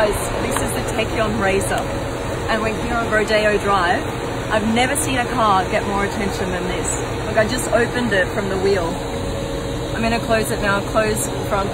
guys, this is the Tekion Razor and we're here on Rodeo Drive. I've never seen a car get more attention than this. Look, I just opened it from the wheel. I'm gonna close it now, close front,